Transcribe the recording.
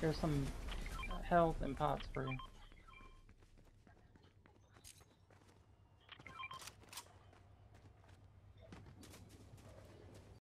Here's some health and pots for you.